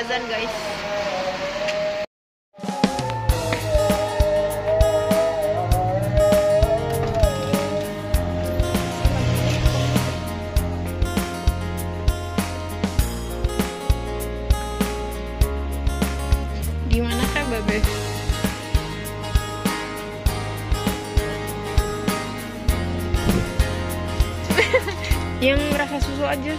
azan guys. Di Babe? Yang rasa susu aja.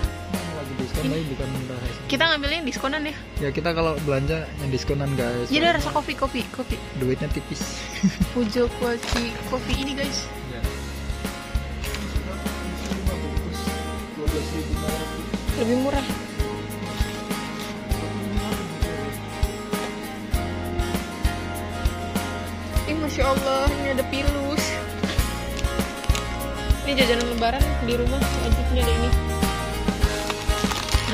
Tapi bukan rahasia Kita ngambilnya diskonan ya. ya kita kalau belanja yang diskonan guys Jadi rasa kopi kopi kopi. duitnya tipis Pujo kuaci kopi ini guys. ya. Lebih murah. Ih masya Allah ini ada pilus. Ini jajanan lebaran di rumah wajibnya ada ini.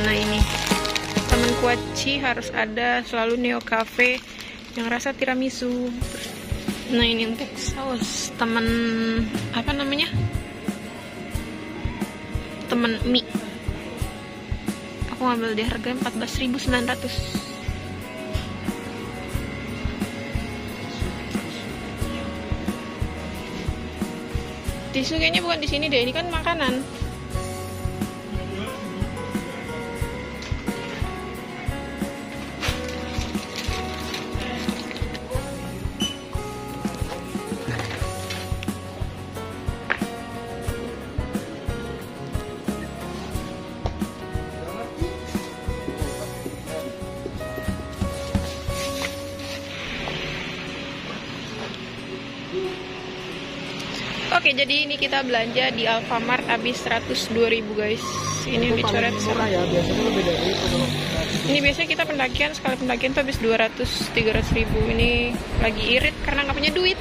Nah ini teman kuaci harus ada selalu Neo Cafe yang rasa tiramisu. Nah ini untuk saus teman apa namanya? Teman mie. Aku ngambil di harga 14.900. Tisu kayaknya bukan di sini deh, ini kan makanan. Jadi ini kita belanja di Alfamart habis 102.000 guys. Ini dicoret murah ya biasanya lebih dari itu Ini biasanya kita pendakian sekali pendakian tuh habis 200 300 ribu. Ini lagi irit karena nggak punya duit.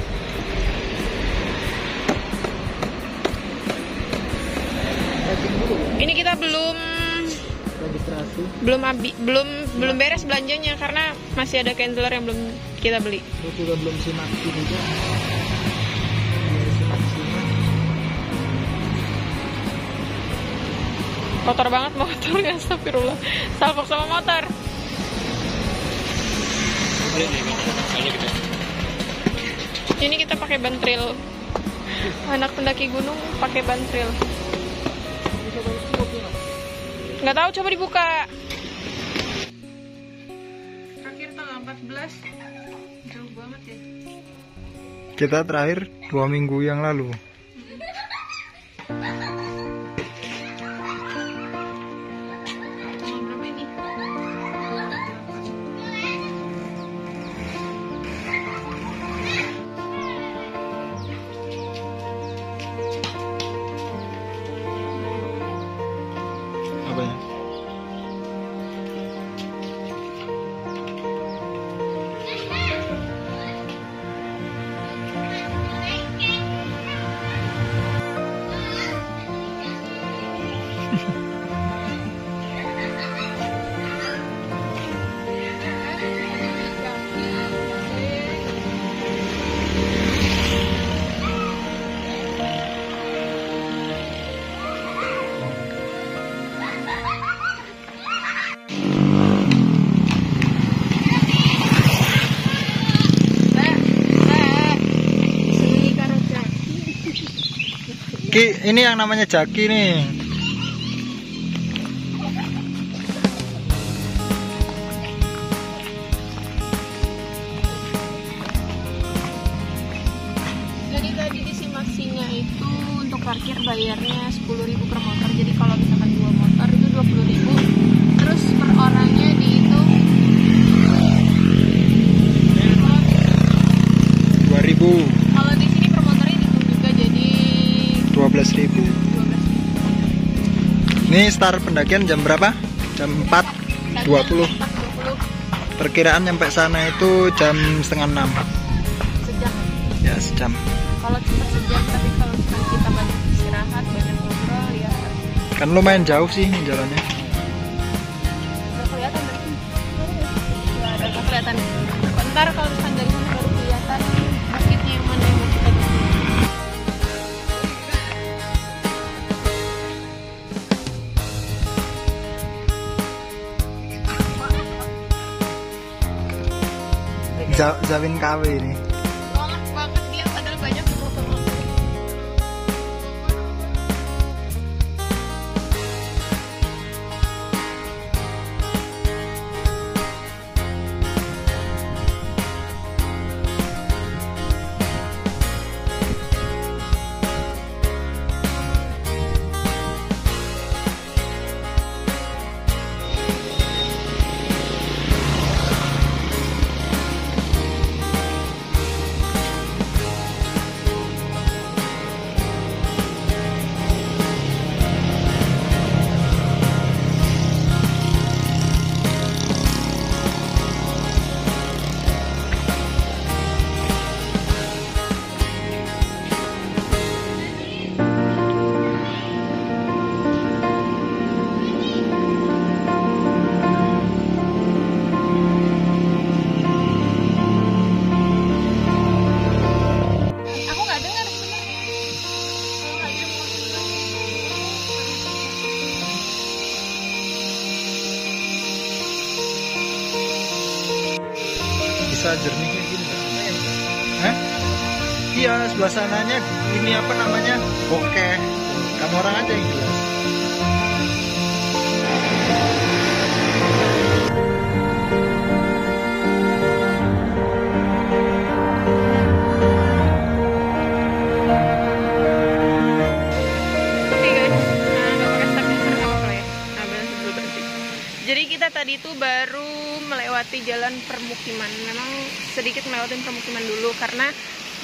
Ini kita belum registrasi belum abi, belum belum beres belanjanya karena masih ada candler yang belum kita beli. terus juga belum simak juga Kotor banget motornya, astagfirullah. Salfok sama motor. Ini kita pakai ban trail. Anak pendaki gunung pakai ban trail. Bisa bantu kopi nggak? Nggak tahu, coba dibuka. Akhir tanggal 14. Jauh banget ya. kita terakhir dua minggu yang lalu ini yang namanya Jaki nih Ini start pendakian jam berapa? Jam 4.20 20 Perkiraan nyampe sana itu jam setengah 6 sejam. Ya sejam Kalau cepat sejam, tapi kalau kita banyak istirahat, banyak ngobrol ya Kan lumayan jauh sih jalannya nggak kelihatan. Nggak ada kelihatan. Bentar kalau Ja- KW ini. Bisa jernih kayak gini? Hah? Iya, sebelah sananya ini apa namanya? Bokeh. Kamu orang aja yang jelas. Oke tadi itu baru melewati jalan permukiman. Memang sedikit melewati permukiman dulu karena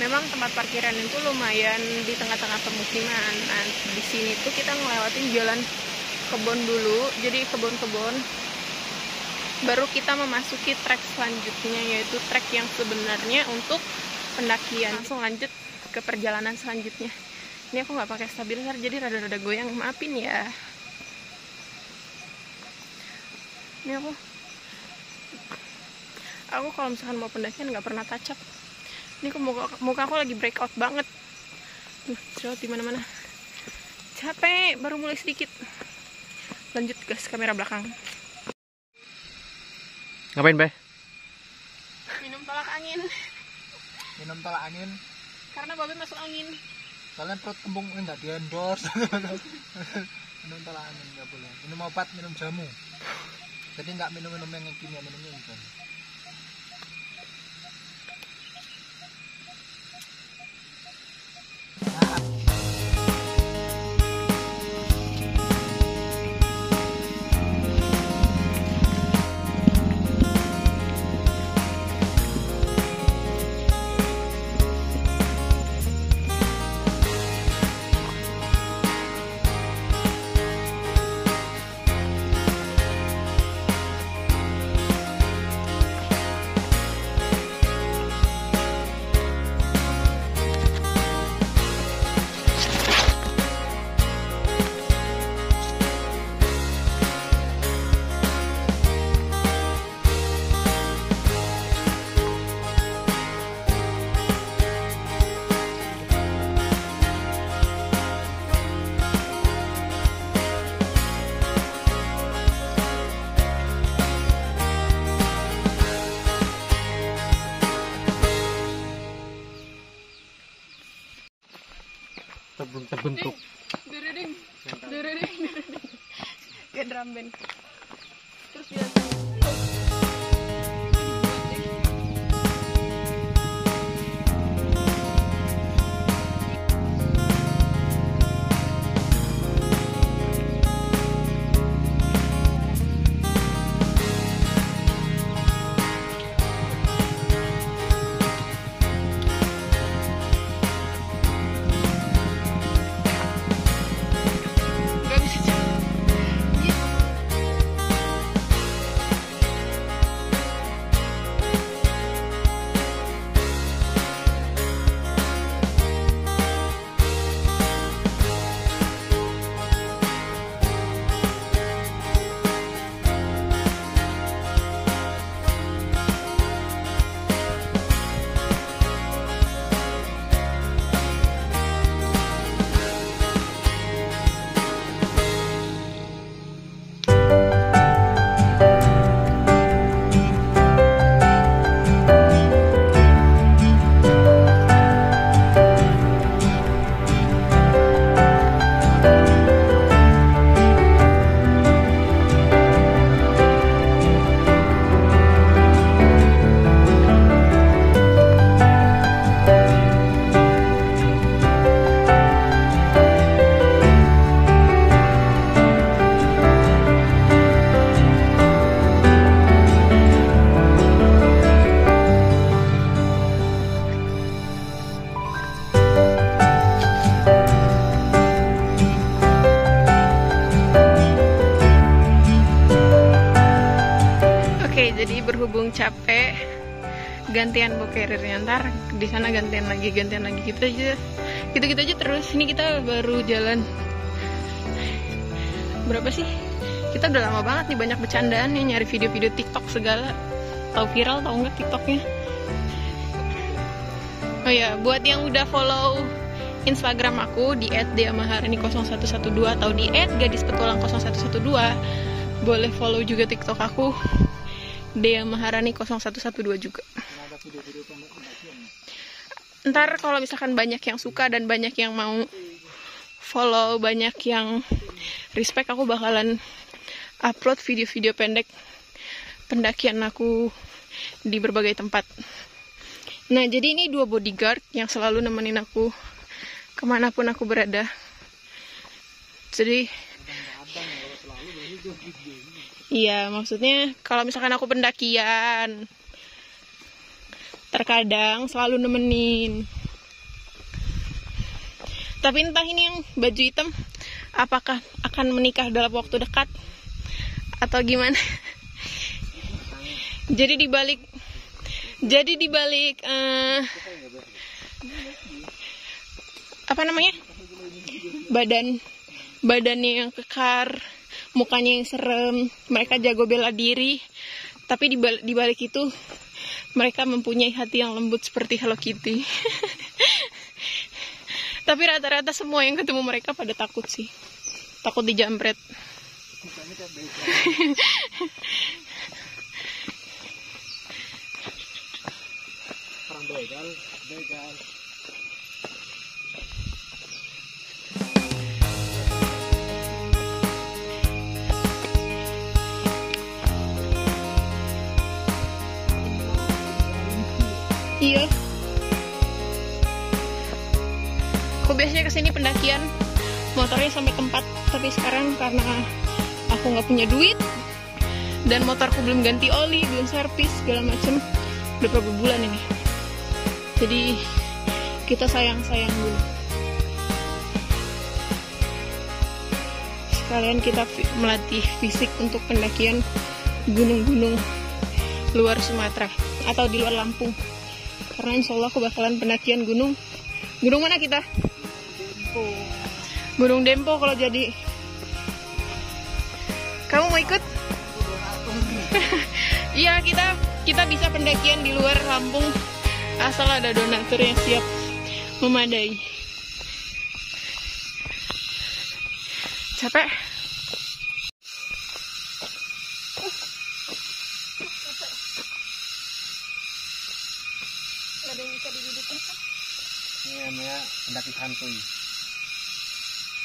memang tempat parkiran itu lumayan di tengah-tengah permukiman. Nah di sini tuh kita ngelewatin jalan kebun dulu, jadi kebun-kebun. Baru kita memasuki trek selanjutnya yaitu trek yang sebenarnya untuk pendakian. Langsung lanjut ke perjalanan selanjutnya. Ini aku nggak pakai stabilizer jadi rada-rada goyang. Maafin ya. Ini aku aku kalau misalkan mau pendakian nggak pernah touch up. Ini aku muka, muka aku lagi breakout banget. Duh, jerawat di mana-mana. Capek, baru mulai sedikit. Lanjut gas kamera belakang. Ngapain, Bay? Minum tolak angin Minum tolak angin. karena babe masuk angin. Kalian perut kembung enggak di endorse. minum tolak angin nggak boleh. Minum obat, minum jamu. Jadi nggak minum-minum yang kimia, minumnya bukan. Yeah. Kayak gantian bawa carriernya ntar di sana gantian lagi gantian lagi gitu aja. Gitu gitu aja terus. Ini kita baru jalan. Berapa sih? Kita udah lama banget nih banyak bercandaan nih nyari video-video TikTok segala. Tahu viral tahu nggak TikToknya? Oh ya buat yang udah follow Instagram aku di @deamaharani0112 atau di @gadispetualang0112 boleh follow juga TikTok aku Dea Maharani 0112 juga. Ntar kalau misalkan banyak yang suka dan banyak yang mau follow, banyak yang respect, aku bakalan upload video-video pendek pendakian aku di berbagai tempat. Nah, jadi ini dua bodyguard yang selalu nemenin aku ke mana pun aku berada. Jadi Iya, maksudnya kalau misalkan aku pendakian, terkadang selalu nemenin. Tapi entah ini yang baju hitam, apakah akan menikah dalam waktu dekat atau gimana? jadi dibalik, jadi dibalik uh, apa namanya? Badan, badannya yang kekar mukanya yang serem, mereka jago bela diri, tapi di balik itu mereka mempunyai hati yang lembut seperti Hello Kitty. tapi rata-rata semua yang ketemu mereka pada takut sih, takut dijamret. begal, begal. Iya. Aku biasanya ke sini pendakian motornya sampai tempat, tapi sekarang karena aku nggak punya duit dan motorku belum ganti oli, belum servis segala macem, udah beberapa bulan ini. Jadi kita sayang-sayang dulu. Sekalian kita melatih fisik untuk pendakian gunung-gunung luar Sumatera atau di luar Lampung karena insya Allah aku bakalan pendakian gunung. Gunung mana kita? Dempo. Gunung Dempo kalau jadi. Kamu mau ikut? Iya kita kita bisa pendakian di luar Lampung. Asal ada donatur yang siap memadai. Capek santuy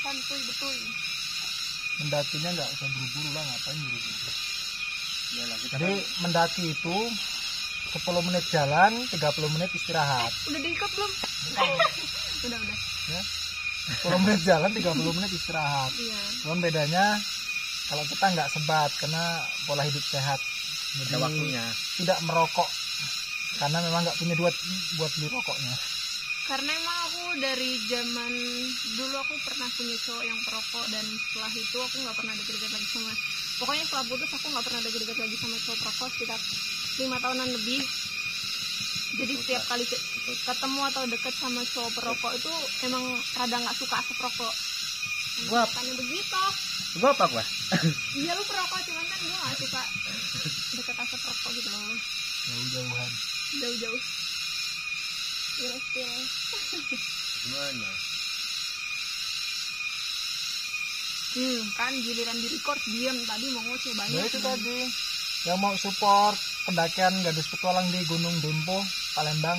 santuy betul. Mendakinya nggak usah buru-buru lah ngapain buru-buru? Jadi kan... mendaki itu 10 menit jalan 30 menit istirahat. Udah diikat belum? Udah udah. Ya. 10 menit jalan 30 menit istirahat. Iya. cuman bedanya kalau kita nggak sebat karena pola hidup sehat. Jadi waktunya. tidak merokok. Karena memang nggak punya duit buat beli rokoknya karena emang aku dari zaman dulu aku pernah punya cowok yang perokok dan setelah itu aku nggak pernah deket-deket lagi sama pokoknya setelah putus aku nggak pernah deket-deket lagi sama cowok perokok sekitar lima tahunan lebih. Jadi setiap kali ketemu atau deket sama cowok perokok itu emang rada nggak suka asap rokok. Gua tanya begitu. Gua apa gua? Iya lu perokok cuman kan gua nggak suka deket asap rokok gitu loh. Jauh-jauhan. Jauh-jauh Gimana? Hmm, kan giliran di record diam tadi mau ngoceh banyak. Nah, itu tadi yang mau support pendakian gadis petualang di Gunung Dempo, Palembang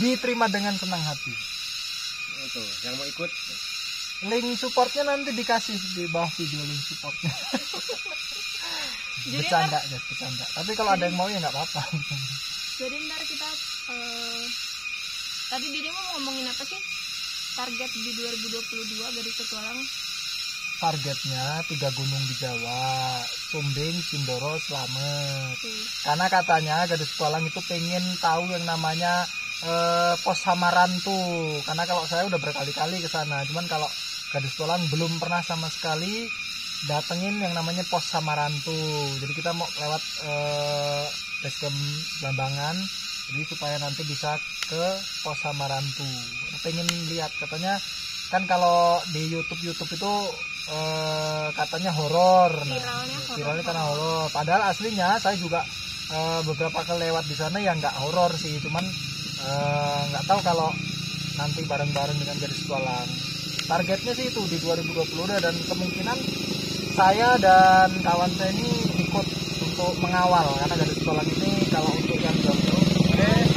diterima dengan senang hati. Itu, yang mau ikut link supportnya nanti dikasih di bawah video link supportnya. bercanda ya, bercanda. Tapi kalau ada yang mau ya nggak apa-apa. Jadi ntar kita uh, tadi dirimu ngomongin apa sih? Target di 2022 garis petualang targetnya tiga gunung di Jawa Sumbing, Sindoro, Slamet. Hmm. karena katanya gadis petualang itu pengen tahu yang namanya eh, pos samaran tuh. Karena kalau saya udah berkali-kali ke sana cuman kalau gadis petualang belum pernah sama sekali datengin yang namanya pos Samarantu. Jadi kita mau lewat eh, basecamp Blambangan jadi supaya nanti bisa ke pos Samarantu. Pengen lihat katanya kan kalau di YouTube YouTube itu eh, katanya horor. Nah, Viralnya horor. viralnya karena horor. Padahal aslinya saya juga eh, beberapa kali lewat di sana yang nggak horor sih. Cuman eh, nggak tahu kalau nanti bareng-bareng dengan gadis tualang targetnya sih itu di 2020 dan kemungkinan saya dan kawan saya ini ikut untuk mengawal karena gadis tualang ini kalau untuk yang guys.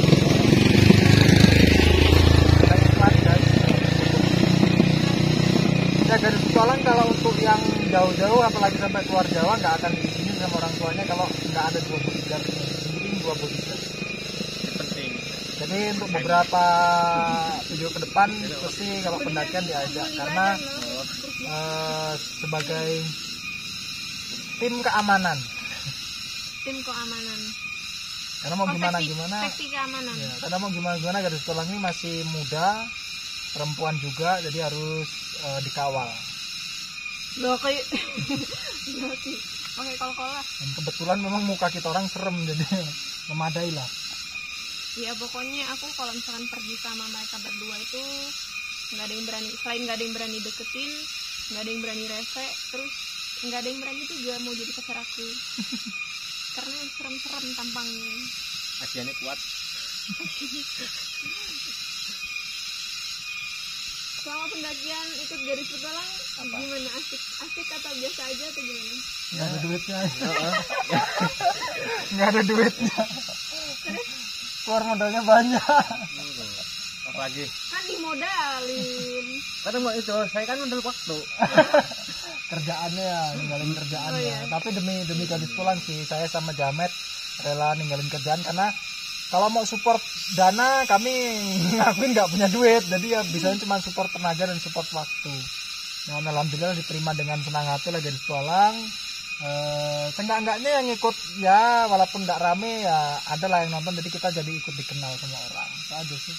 ya gadis tualang kalau untuk yang jauh-jauh apalagi sampai keluar Jawa nggak akan diizinin sama orang tuanya kalau nggak ada dua bodyguard mungkin dua penting. jadi untuk beberapa video ke depan pasti kalau pendakian diajak karena eh, sebagai tim keamanan. Tim keamanan. Karena mau Oh, gimana seksi- gimana? seksi keamanan. Ya, karena mau gimana gimana gadis ini masih muda perempuan juga jadi harus eh, dikawal. Loh kayak Berarti pakai kol-kolah dan kebetulan memang muka kita orang serem jadi memadai lah. Ya pokoknya aku kalau misalkan pergi sama mereka berdua itu nggak ada yang berani selain nggak ada yang berani deketin nggak ada yang berani rese terus nggak ada yang berani juga mau jadi pacar aku. Karena serem-serem tampangnya. Asiannya kuat. selama pendakian ikut garis petualang gimana? Asik asik atau biasa aja atau gimana? Nggak ada duitnya. Heeh. nggak ada duitnya. Keluar modalnya banyak. Apalagi. kan dimodalin. Kadang mau itu, saya kan modal waktu. Kerjaannya ya ninggalin kerjaannya Oh, iya. tapi demi demi gadis pulang sih saya sama Jamet rela ninggalin kerjaan karena kalau mau support dana kami ngakuin nggak punya duit. Jadi ya bisanya cuma support tenaga dan support waktu. Dan alhamdulillah diterima dengan senang hati lah gadis pulang. Eh enggak-enggaknya yang ikut ya walaupun nggak rame ya ada lah yang nonton. Jadi kita jadi ikut dikenal sama orang. Itu aja sih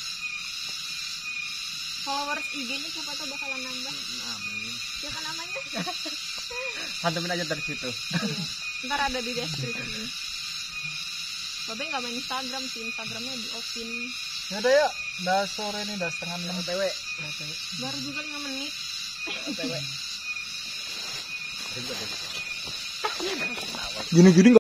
followers IG-nya siapa tuh bakalan nambah? Amin. siapa namanya? Pantauin aja dari situ. ntar ada di deskripsi. Babe nggak main Instagram sih Instagramnya di offin ya udah yuk udah sore nih udah setengah enam. OTW. baru juga 5 menit. OTW. gini-gini